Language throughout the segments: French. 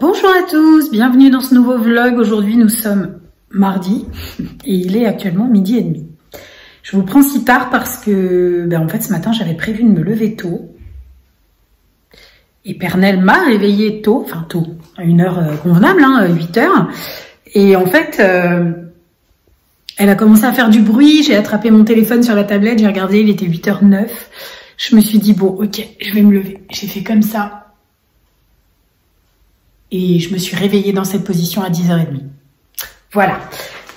Bonjour à tous, bienvenue dans ce nouveau vlog. Aujourd'hui nous sommes mardi et il est actuellement midi et demi. Je vous prends si tard parce que ben, en fait ce matin j'avais prévu de me lever tôt. Et Pernelle m'a réveillé tôt, enfin tôt, à une heure euh, convenable, hein, 8 heures. Et en fait, euh, elle a commencé à faire du bruit, j'ai attrapé mon téléphone sur la tablette, j'ai regardé, il était 8h09. Je me suis dit, bon, ok, je vais me lever. J'ai fait comme ça. Et je me suis réveillée dans cette position à 10h30. Voilà.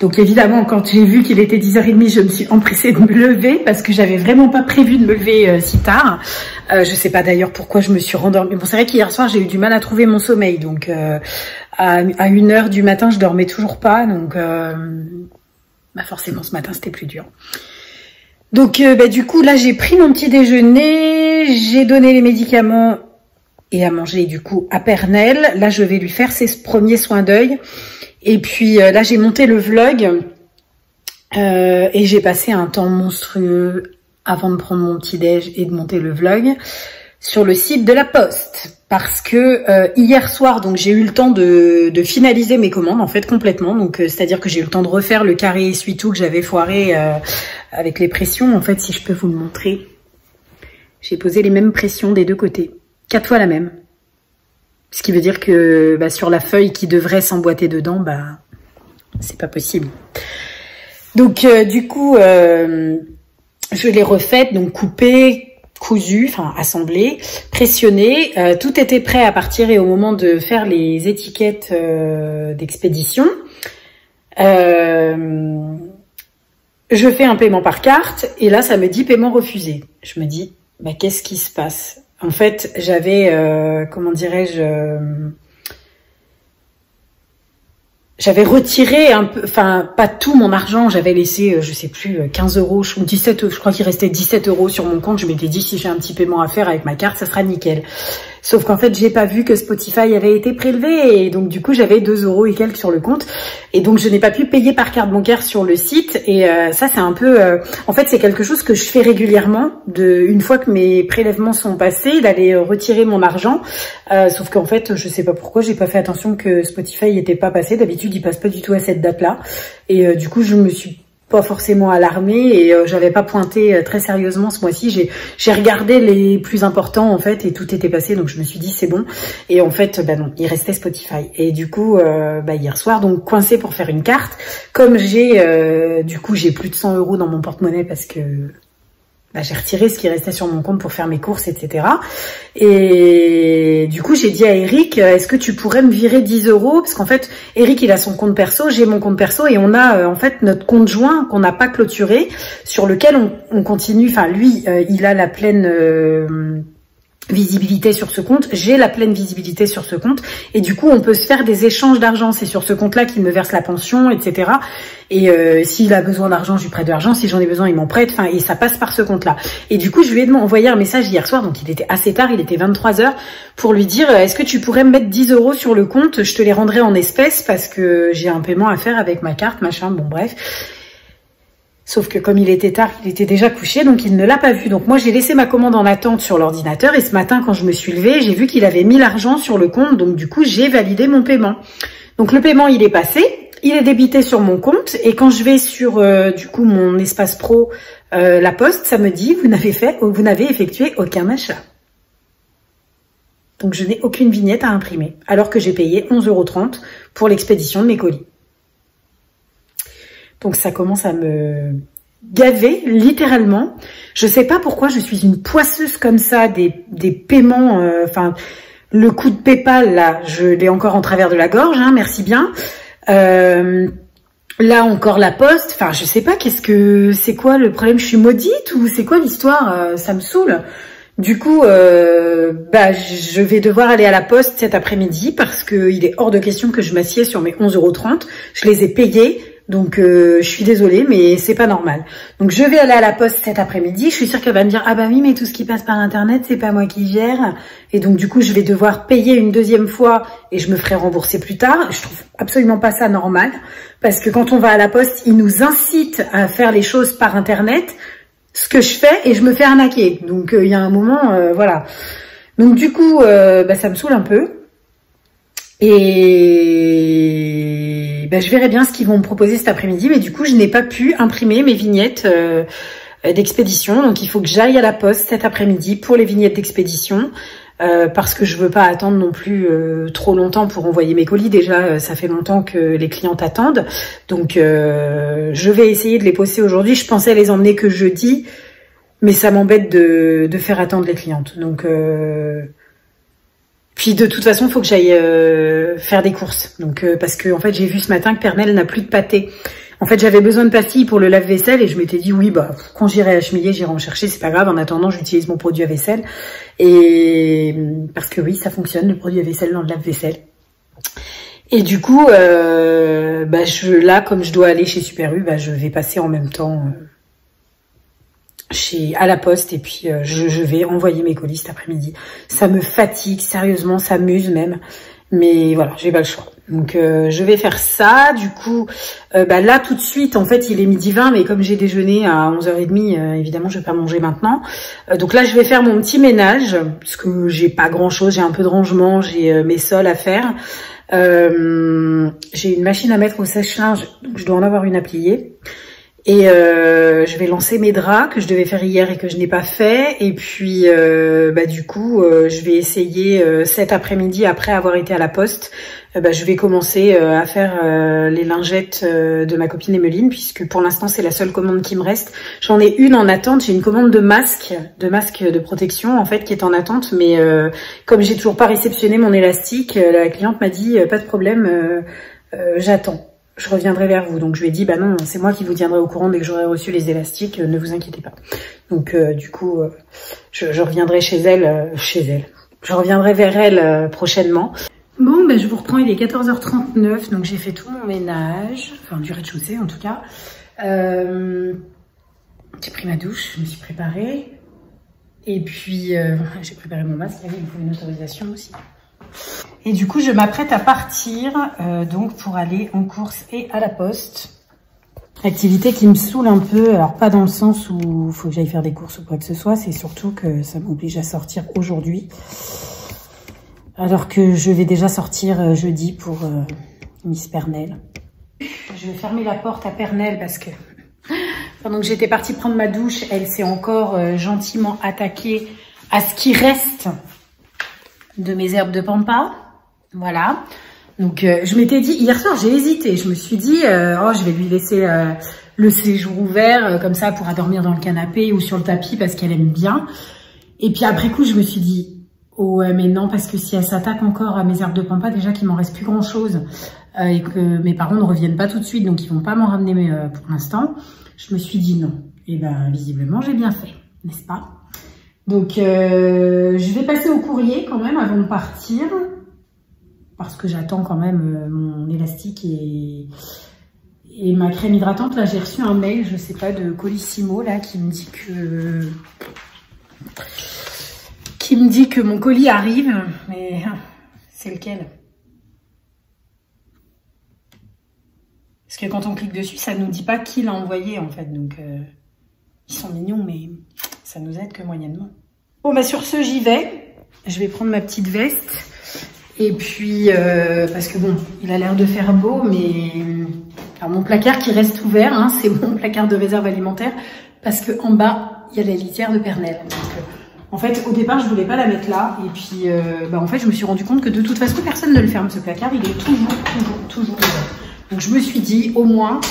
Donc évidemment, quand j'ai vu qu'il était 10h30, je me suis empressée de me lever parce que j'avais vraiment pas prévu de me lever euh, si tard. Euh, je sais pas d'ailleurs pourquoi je me suis rendormie. Bon, c'est vrai qu'hier soir, j'ai eu du mal à trouver mon sommeil. Donc euh, à, à 1h du matin, je dormais toujours pas. Donc euh, bah forcément, ce matin, c'était plus dur. Donc bah, du coup, là, j'ai pris mon petit déjeuner, j'ai donné les médicaments et à manger du coup à Pernelle. Là, je vais lui faire ses premiers soins d'œil. Et puis euh, là, j'ai monté le vlog euh, et j'ai passé un temps monstrueux avant de prendre mon petit déj et de monter le vlog sur le site de la Poste parce que euh, hier soir donc j'ai eu le temps de, de, finaliser mes commandes en fait complètement donc euh, c'est à dire que j'ai eu le temps de refaire le carré essuie-tout que j'avais foiré euh, avec les pressions en fait si je peux vous le montrer j'ai posé les mêmes pressions des deux côtés quatre fois la même ce qui veut dire que bah, sur la feuille qui devrait s'emboîter dedans, bah c'est pas possible. Donc euh, du coup, euh, je l'ai refaite, donc coupée, cousue, enfin assemblée, pressionnée. Euh, tout était prêt à partir et au moment de faire les étiquettes d'expédition. Je fais un paiement par carte et là ça me dit paiement refusé. Je me dis, bah, qu'est-ce qui se passe? En fait, j'avais, euh, comment dirais-je, euh, j'avais retiré un peu, enfin pas tout mon argent, j'avais laissé, euh, je sais plus, 15 euros, ou 17, je crois qu'il restait 17 euros sur mon compte. Je m'étais dit si j'ai un petit paiement à faire avec ma carte, ça sera nickel. Sauf qu'en fait, j'ai pas vu que Spotify avait été prélevé et donc du coup, j'avais 2 euros et quelques sur le compte et donc je n'ai pas pu payer par carte bancaire sur le site et euh, ça c'est un peu, euh, en fait, c'est quelque chose que je fais régulièrement. De une fois que mes prélèvements sont passés, d'aller retirer mon argent. Euh, sauf qu'en fait, je sais pas pourquoi, j'ai pas fait attention que Spotify n'était pas passé. D'habitude, il passe pas du tout à cette date-là et euh, du coup, je me suis pas forcément alarmée et euh, j'avais pas pointé euh, très sérieusement ce mois-ci. J'ai regardé les plus importants en fait et tout était passé donc je me suis dit c'est bon et en fait bah non il restait Spotify et du coup bah, hier soir donc coincé pour faire une carte comme j'ai du coup j'ai plus de 100 euros dans mon porte-monnaie parce que bah, j'ai retiré ce qui restait sur mon compte pour faire mes courses, etc. Et du coup, j'ai dit à Eric, est-ce que tu pourrais me virer 10 euros? Parce qu'en fait, Eric, il a son compte perso, j'ai mon compte perso, et on a euh, en fait notre compte joint qu'on n'a pas clôturé, sur lequel on, on continue. Enfin, lui, euh, il a la pleine... Euh, visibilité sur ce compte, j'ai la pleine visibilité sur ce compte. Et du coup on peut se faire des échanges d'argent, c'est sur ce compte-là qu'il me verse la pension, etc. Et euh, s'il a besoin d'argent, je lui prête de l'argent, si j'en ai besoin, il m'en prête, enfin et ça passe par ce compte-là. Et du coup je lui ai envoyé un message hier soir, donc il était assez tard, il était 23 heures, pour lui dire est-ce que tu pourrais me mettre 10 euros sur le compte, je te les rendrai en espèces parce que j'ai un paiement à faire avec ma carte, machin, bon bref. Sauf que comme il était tard, il était déjà couché, donc il ne l'a pas vu. Donc moi, j'ai laissé ma commande en attente sur l'ordinateur et ce matin, quand je me suis levée, j'ai vu qu'il avait mis l'argent sur le compte. Donc du coup, j'ai validé mon paiement. Donc le paiement, il est passé, il est débité sur mon compte et quand je vais sur euh, du coup mon espace pro, euh, la poste, ça me dit vous n'avez fait, vous n'avez effectué aucun achat. Donc je n'ai aucune vignette à imprimer, alors que j'ai payé 11,30 euros pour l'expédition de mes colis. Donc ça commence à me gaver, littéralement. Je sais pas pourquoi je suis une poisseuse comme ça des, des paiements. Enfin, euh, le coup de PayPal, là, je l'ai encore en travers de la gorge, hein, merci bien. Euh, là encore la poste. Enfin, je sais pas, qu'est-ce que c'est quoi le problème Je suis maudite ou c'est quoi l'histoire euh, Ça me saoule. Du coup, bah, je vais devoir aller à la poste cet après-midi parce qu'il est hors de question que je m'assieds sur mes 11,30€. Je les ai payés. Donc euh, je suis désolée, mais c'est pas normal. Donc je vais aller à la poste cet après-midi. Je suis sûre qu'elle va me dire ah bah oui, mais tout ce qui passe par internet, c'est pas moi qui gère. Et donc du coup, je vais devoir payer une deuxième fois et je me ferai rembourser plus tard. Je trouve absolument pas ça normal parce que quand on va à la poste, ils nous incitent à faire les choses par internet. Ce que je fais et je me fais arnaquer. Donc il euh, y a un moment, euh, voilà. Donc du coup, euh, bah, ça me saoule un peu. Et ben, je verrai bien ce qu'ils vont me proposer cet après-midi. Mais du coup, je n'ai pas pu imprimer mes vignettes euh, d'expédition. Donc, il faut que j'aille à la poste cet après-midi pour les vignettes d'expédition. Euh, parce que je veux pas attendre non plus euh, trop longtemps pour envoyer mes colis. Déjà, ça fait longtemps que les clients attendent. Donc, je vais essayer de les poster aujourd'hui. Je pensais les emmener que jeudi, mais ça m'embête de, de, faire attendre les clientes. Donc, puis de toute façon, faut que j'aille euh, faire des courses. Donc euh, parce que en fait, j'ai vu ce matin que Pernel n'a plus de pâté. En fait, j'avais besoin de pastilles pour le lave-vaisselle et je m'étais dit oui, bah quand j'irai à Chemillé, j'irai en chercher, c'est pas grave. En attendant, j'utilise mon produit à vaisselle et parce que oui, ça fonctionne le produit à vaisselle dans le lave-vaisselle. Et du coup, euh, bah je là, comme je dois aller chez Super U, bah je vais passer en même temps chez à la poste et puis euh, je, vais envoyer mes colis cet après-midi. Ça me fatigue, sérieusement, ça m'use même. Mais voilà, j'ai pas le choix. Donc euh, je vais faire ça. Du coup, euh, bah, là tout de suite, en fait, il est midi 20, mais comme j'ai déjeuné à 11h30, évidemment, je vais pas manger maintenant. donc là, je vais faire mon petit ménage, parce que j'ai pas grand-chose, j'ai un peu de rangement, j'ai mes sols à faire. j'ai une machine à mettre au sèche-linge, donc je dois en avoir une à plier. Et euh, je vais lancer mes draps que je devais faire hier et que je n'ai pas fait. Et puis, euh, bah, du coup, euh, je vais essayer cet après-midi, après avoir été à la poste, bah, je vais commencer à faire les lingettes de ma copine Emeline, puisque pour l'instant, c'est la seule commande qui me reste. J'en ai une en attente. J'ai une commande de masque, de masque de protection, en fait, qui est en attente. Mais comme j'ai toujours pas réceptionné mon élastique, la cliente m'a dit, pas de problème, j'attends je reviendrai vers vous. Donc je lui ai dit, bah non, c'est moi qui vous tiendrai au courant dès que j'aurai reçu les élastiques, ne vous inquiétez pas. Donc euh, du coup, euh, je, reviendrai chez elle, euh, chez elle. Je reviendrai vers elle prochainement. Bon, ben je vous reprends, il est 14h39, donc j'ai fait tout mon ménage, enfin du rez-de-chaussée en tout cas. j'ai pris ma douche, je me suis préparée. Et puis, j'ai préparé mon masque, il me faut une autorisation aussi. Et du coup, je m'apprête à partir euh, donc pour aller en course et à la poste. Activité qui me saoule un peu, alors pas dans le sens où il faut que j'aille faire des courses ou quoi que ce soit, c'est surtout que ça m'oblige à sortir aujourd'hui. Alors que je vais déjà sortir euh, jeudi pour euh, Miss Pernel. Je vais fermer la porte à Pernel parce que pendant que j'étais partie prendre ma douche, elle s'est encore gentiment attaquée à ce qui reste de mes herbes de pampa. Voilà. Donc, euh, je m'étais dit, hier soir, j'ai hésité. Je me suis dit, euh, oh, je vais lui laisser euh, le séjour ouvert, comme ça, pourra dormir dans le canapé ou sur le tapis parce qu'elle aime bien. Et puis après coup, je me suis dit, oh mais non, parce que si elle s'attaque encore à mes herbes de pampa, déjà qu'il m'en reste plus grand-chose et que mes parents ne reviennent pas tout de suite, donc ils vont pas m'en ramener pour l'instant, je me suis dit non. Et ben, visiblement, j'ai bien fait, n'est-ce pas? Donc, euh, je vais passer au courrier quand même avant de partir. Parce que j'attends quand même euh, mon élastique et, ma crème hydratante. Là, j'ai reçu un mail, je sais pas, de Colissimo, là, qui me dit que... Qui me dit que mon colis arrive. Mais c'est lequel? Parce que quand on clique dessus, ça nous dit pas qui l'a envoyé, en fait. Donc, euh, ils sont mignons, mais ça nous aide que moyennement. Bon, bah sur ce, j'y vais. Je vais prendre ma petite veste. Et puis, euh, parce que bon, il a l'air de faire beau, mais... Alors, mon placard qui reste ouvert, hein, c'est mon placard de réserve alimentaire, parce que en bas, il y a la litière de Pernel. Donc, euh, en fait, au départ, je voulais pas la mettre là. Et puis, euh, bah, en fait, je me suis rendu compte que de toute façon, personne ne le ferme, ce placard. Il est toujours, toujours, toujours ouvert. Donc, je me suis dit, au moins,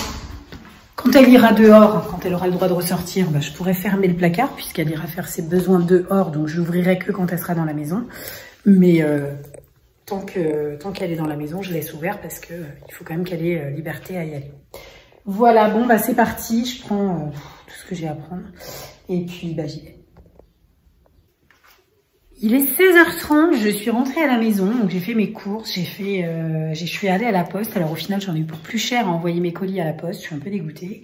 quand elle ira dehors, quand elle aura le droit de ressortir, bah, je pourrais fermer le placard puisqu'elle ira faire ses besoins dehors, donc je l'ouvrirai que quand elle sera dans la maison. Mais euh, tant qu'elle tant qu'elle est dans la maison, je laisse ouvert parce que euh, faut quand même qu'elle ait euh, liberté à y aller. Voilà, bon bah c'est parti, je prends tout ce que j'ai à prendre et puis bah j'y vais. Il est 16h30, je suis rentrée à la maison, donc j'ai fait mes courses, j'ai fait, euh, je suis allée à la poste. Alors au final, j'en ai eu pour plus cher à envoyer mes colis à la poste, je suis un peu dégoûtée.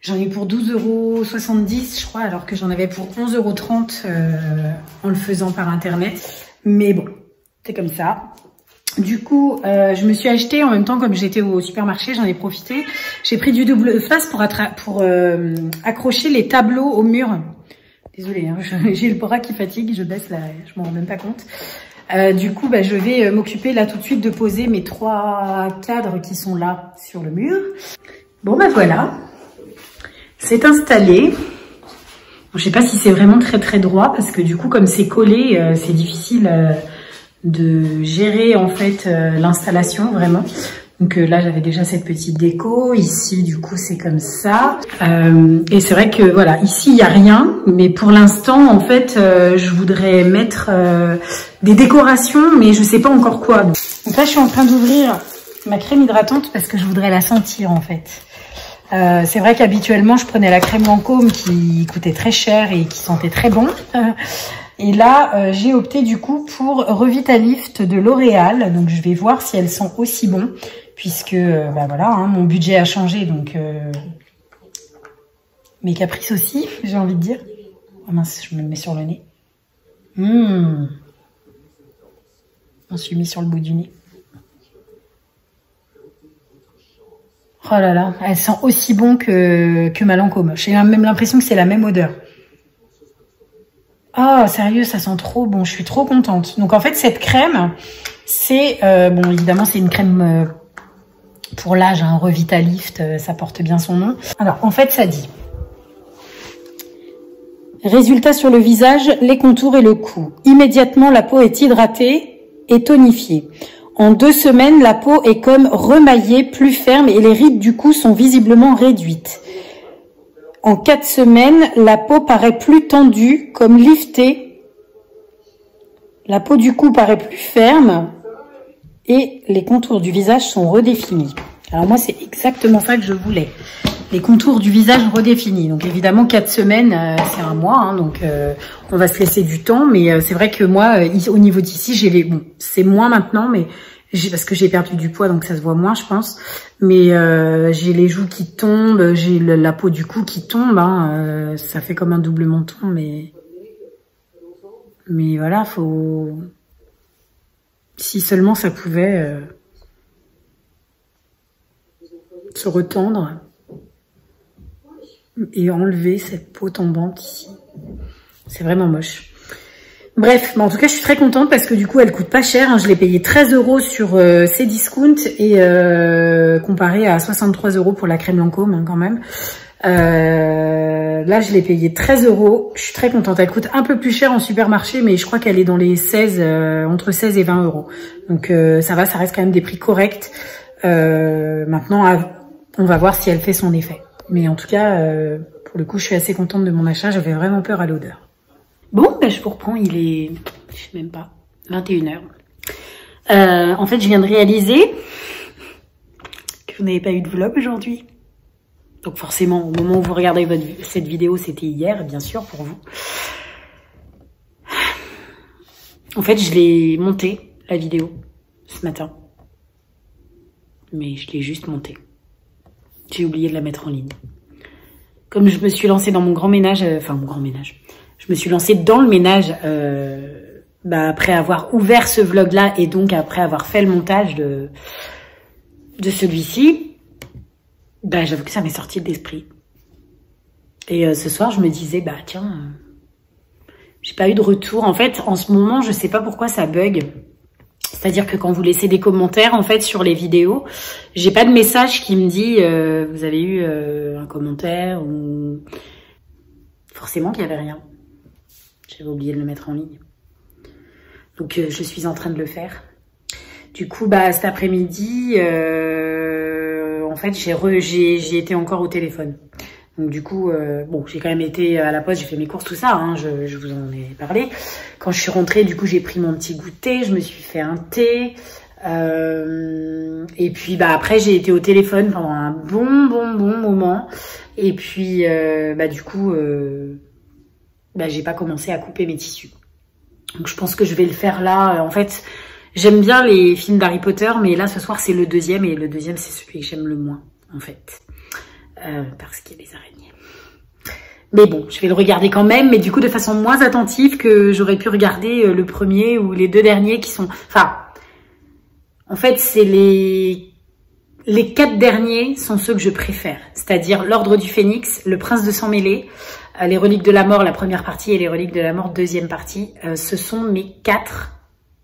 J'en ai eu pour 12,70 euros, je crois, alors que j'en avais pour 11,30 euros euh, en le faisant par Internet. Mais bon, c'est comme ça. Du coup, euh, je me suis acheté en même temps, comme j'étais au supermarché, j'en ai profité. J'ai pris du double face pour, pour euh, accrocher les tableaux au mur Désolée, hein, j'ai le bras qui fatigue, je baisse là, je m'en rends même pas compte. Euh, du coup, bah, je vais euh, m'occuper là tout de suite de poser mes trois cadres qui sont là sur le mur. Bon, bah voilà. C'est installé. Je sais pas si c'est vraiment très très droit parce que du coup, comme c'est collé, euh, c'est difficile de gérer en fait l'installation vraiment. Donc euh, là, j'avais déjà cette petite déco. Ici, du coup, c'est comme ça. Euh, et c'est vrai que voilà, ici, il y a rien. Mais pour l'instant, en fait, euh, je voudrais mettre des décorations, mais je sais pas encore quoi. Donc là, je suis en train d'ouvrir ma crème hydratante parce que je voudrais la sentir, en fait. c'est vrai qu'habituellement, je prenais la crème Lancôme qui coûtait très cher et qui sentait très bon. Et là, j'ai opté du coup pour Revitalift de L'Oréal. Donc, je vais voir si elles sont aussi bons puisque euh, bah voilà, hein, mon budget a changé, donc euh, mes caprices aussi, j'ai envie de dire. Oh mince, je me mets sur le nez. Mmh. On s'est mis sur le bout du nez. Oh là là, elle sent aussi bon que, que ma Lancôme. J'ai même l'impression que c'est la même odeur. Oh, sérieux, ça sent trop bon. Je suis trop contente. Donc, en fait, cette crème, c'est... Euh, bon, évidemment, c'est une crème pour l'âge, un Revitalift, euh, ça porte bien son nom. Alors, en fait, ça dit Résultat sur le visage, les contours et le cou. Immédiatement, la peau est hydratée et tonifiée. En deux semaines, la peau est comme remaillée, plus ferme et les rides du cou sont visiblement réduites. En quatre semaines, la peau paraît plus tendue, comme liftée. La peau du cou paraît plus ferme, et les contours du visage sont redéfinis. Alors moi, c'est exactement ça que je voulais. Les contours du visage redéfinis. Donc évidemment, quatre semaines, euh, c'est un mois, hein, donc euh, on va se laisser du temps. Mais euh, c'est vrai que moi, au niveau d'ici, j'ai les... Bon, c'est moins maintenant, mais parce que j'ai perdu du poids, donc ça se voit moins, je pense. Mais j'ai les joues qui tombent, j'ai la peau du cou qui tombe. Hein, ça fait comme un double menton, mais... Mais voilà, faut si seulement ça pouvait euh, se retendre et enlever cette peau tombante ici. C'est vraiment moche. Bref, mais en tout cas, je suis très contente parce que du coup, elle coûte pas cher. Hein. Je l'ai payé 13 euros sur euh, Cdiscount et euh, comparé à 63 euros pour la crème Lancôme hein, quand même. Euh, là, je l'ai payé 13 euros. Je suis très contente. Elle coûte un peu plus cher en supermarché, mais je crois qu'elle est dans les 16, euh, entre 16 et 20 euros. Donc euh, ça va, ça reste quand même des prix corrects. maintenant, on va voir si elle fait son effet. Mais en tout cas, pour le coup, je suis assez contente de mon achat. J'avais vraiment peur à l'odeur. Bon, ben, je vous reprends. Il est, je sais même pas, 21h. en fait, je viens de réaliser que vous n'avez pas eu de vlog aujourd'hui. Donc forcément, au moment où vous regardez cette vidéo, c'était hier, bien sûr, pour vous. En fait, je l'ai monté, la vidéo, ce matin. Mais je l'ai juste montée. J'ai oublié de la mettre en ligne. Comme je me suis lancée dans mon grand ménage, euh, enfin mon grand ménage, je me suis lancée dans le ménage euh, bah, après avoir ouvert ce vlog-là et donc après avoir fait le montage de, de celui-ci bah, j'avoue que ça m'est sorti de l'esprit. Et euh, ce soir, je me disais, bah tiens, euh, j'ai pas eu de retour. En fait, en ce moment, je sais pas pourquoi ça bug. C'est-à-dire que quand vous laissez des commentaires, en fait, sur les vidéos, j'ai pas de message qui me dit, euh, vous avez eu un commentaire ou... Forcément qu'il y avait rien. J'avais oublié de le mettre en ligne. Donc, je suis en train de le faire. Du coup, bah, cet après-midi, en fait, j'ai été encore au téléphone. Donc du coup, euh, bon, j'ai quand même été à la poste, j'ai fait mes courses, tout ça, hein, je, vous en ai parlé. Quand je suis rentrée, du coup, j'ai pris mon petit goûter, je me suis fait un thé. Euh, et puis bah après j'ai été au téléphone pendant un bon bon bon moment et puis euh, bah du coup bah j'ai pas commencé à couper mes tissus donc je pense que je vais le faire là en fait J'aime bien les films d'Harry Potter, mais là, ce soir, c'est le deuxième, et le deuxième, c'est celui que j'aime le moins, en fait. Euh, parce qu'il y a araignées. Mais bon, je vais le regarder quand même, mais du coup, de façon moins attentive que j'aurais pu regarder euh, le premier ou les deux derniers qui sont... Enfin, en fait, c'est les... Les quatre derniers sont ceux que je préfère, c'est-à-dire l'Ordre du Phénix, Le Prince de Sang Mêlé, euh, Les Reliques de la Mort, la première partie, et Les Reliques de la Mort, deuxième partie. ce sont mes quatre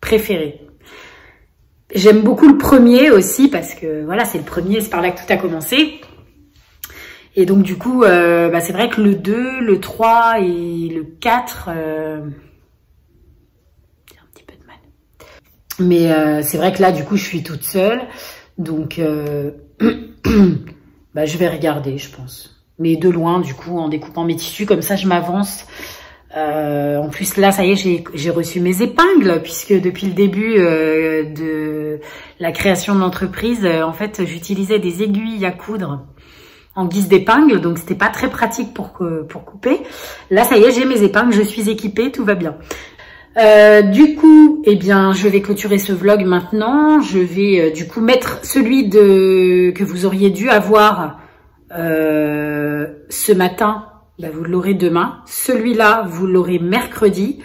préférés. J'aime beaucoup le premier aussi parce que voilà, c'est le premier, c'est par là que tout a commencé. Et donc du coup, euh, bah, c'est vrai que le 2, le 3 et le 4, euh, un petit peu de mal. Mais euh, c'est vrai que là, du coup, je suis toute seule. Donc, bah, je vais regarder, je pense. Mais de loin, du coup, en découpant mes tissus, comme ça, je m'avance. En plus, là, ça y est, j'ai reçu mes épingles, puisque depuis le début de la création de l'entreprise, en fait, j'utilisais des aiguilles à coudre en guise d'épingle, donc c'était pas très pratique pour, pour couper. Là, ça y est, j'ai mes épingles, je suis équipée, tout va bien. Euh, du coup, eh bien, je vais clôturer ce vlog maintenant. Je vais euh, du coup mettre celui de que vous auriez dû avoir euh, ce matin. Bah, vous l'aurez demain. Celui-là, vous l'aurez mercredi.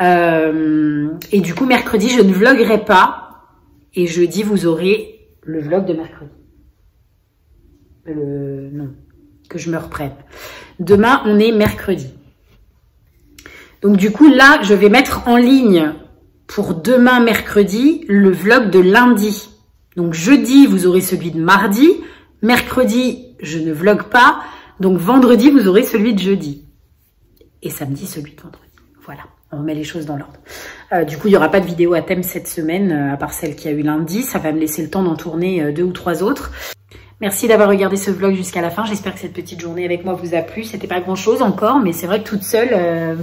et du coup, mercredi, je ne vloguerai pas. Et jeudi, vous aurez le vlog de mercredi le non, que je me reprenne. Demain, on est mercredi. Donc du coup, là, je vais mettre en ligne pour demain, mercredi, le vlog de lundi. Donc jeudi, vous aurez celui de mardi. Mercredi, je ne vlog pas. Donc vendredi, vous aurez celui de jeudi. Et samedi, celui de vendredi. Voilà, on remet les choses dans l'ordre. Euh, du coup, il n'y aura pas de vidéo à thème cette semaine, euh, à part celle qui a eu lundi. Ça va me laisser le temps d'en tourner euh, deux ou trois autres. Merci d'avoir regardé ce vlog jusqu'à la fin. J'espère que cette petite journée avec moi vous a plu. C'était pas grand chose encore, mais c'est vrai que toute seule,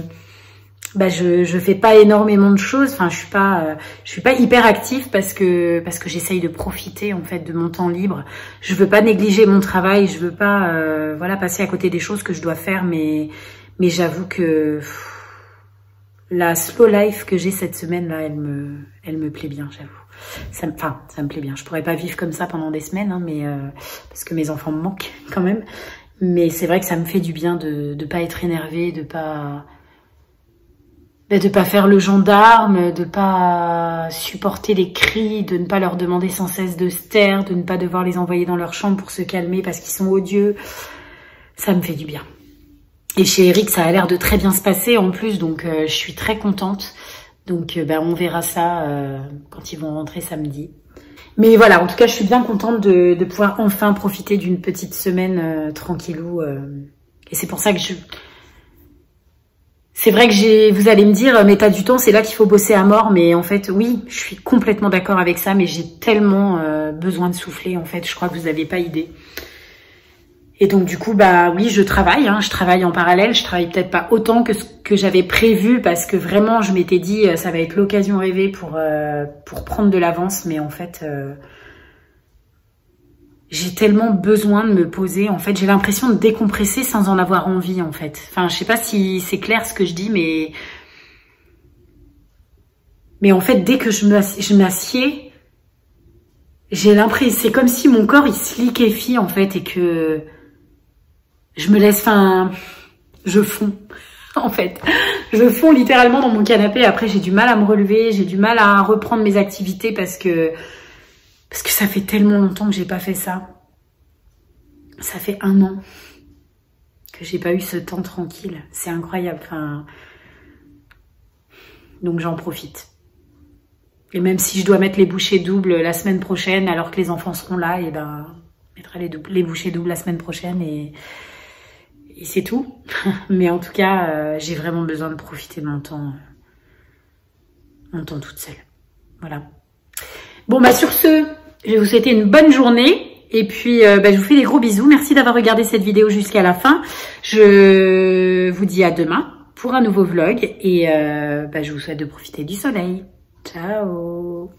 bah je je fais pas énormément de choses. Enfin, je suis pas euh, je suis pas hyper active parce que parce que j'essaye de profiter en fait de mon temps libre. Je veux pas négliger mon travail. Je veux pas euh, voilà passer à côté des choses que je dois faire, mais mais j'avoue que la slow life que j'ai cette semaine là, elle me elle me plaît bien, j'avoue ça, enfin, ça me plaît bien. Je pourrais pas vivre comme ça pendant des semaines, hein, mais euh, parce que mes enfants me manquent quand même. Mais c'est vrai que ça me fait du bien de ne pas être énervée, de pas de pas faire le gendarme, de pas supporter les cris, de ne pas leur demander sans cesse de se taire, de ne pas devoir les envoyer dans leur chambre pour se calmer parce qu'ils sont odieux. Ça me fait du bien. Et chez Eric, ça a l'air de très bien se passer en plus, donc euh, je suis très contente. Donc ben, on verra ça euh, quand ils vont rentrer samedi. Mais voilà, en tout cas, je suis bien contente de, pouvoir enfin profiter d'une petite semaine tranquillou. et c'est pour ça que je... C'est vrai que j'ai, vous allez me dire, mais t'as du temps, c'est là qu'il faut bosser à mort. Mais en fait, oui, je suis complètement d'accord avec ça, mais j'ai tellement besoin de souffler, en fait. Je crois que vous n'avez pas idée. Et donc du coup, bah oui, je travaille, hein, je travaille en parallèle, je travaille peut-être pas autant que ce que j'avais prévu parce que vraiment je m'étais dit euh, ça va être l'occasion rêvée pour euh, pour prendre de l'avance, mais en fait euh, j'ai tellement besoin de me poser. En fait, j'ai l'impression de décompresser sans en avoir envie en fait. Enfin, je sais pas si c'est clair ce que je dis, mais mais en fait dès que je m'assieds, j'ai l'impression, c'est comme si mon corps il se liquéfie en fait et que je me laisse, enfin, je fonds, en fait. Je fonds littéralement dans mon canapé. Après, j'ai du mal à me relever, j'ai du mal à reprendre mes activités parce que, parce que ça fait tellement longtemps que j'ai pas fait ça. Ça fait un an que j'ai pas eu ce temps tranquille. C'est incroyable. Donc j'en profite. Et même si je dois mettre les bouchées doubles la semaine prochaine, alors que les enfants seront là, et ben, je mettrai les, bouchées doubles la semaine prochaine et, c'est tout. Mais en tout cas, euh, j'ai vraiment besoin de profiter de mon temps, mon temps toute seule. Voilà. Bon, bah sur ce, je vais vous souhaiter une bonne journée. Et puis, bah, je vous fais des gros bisous. Merci d'avoir regardé cette vidéo jusqu'à la fin. Je vous dis à demain pour un nouveau vlog. Et bah, je vous souhaite de profiter du soleil. Ciao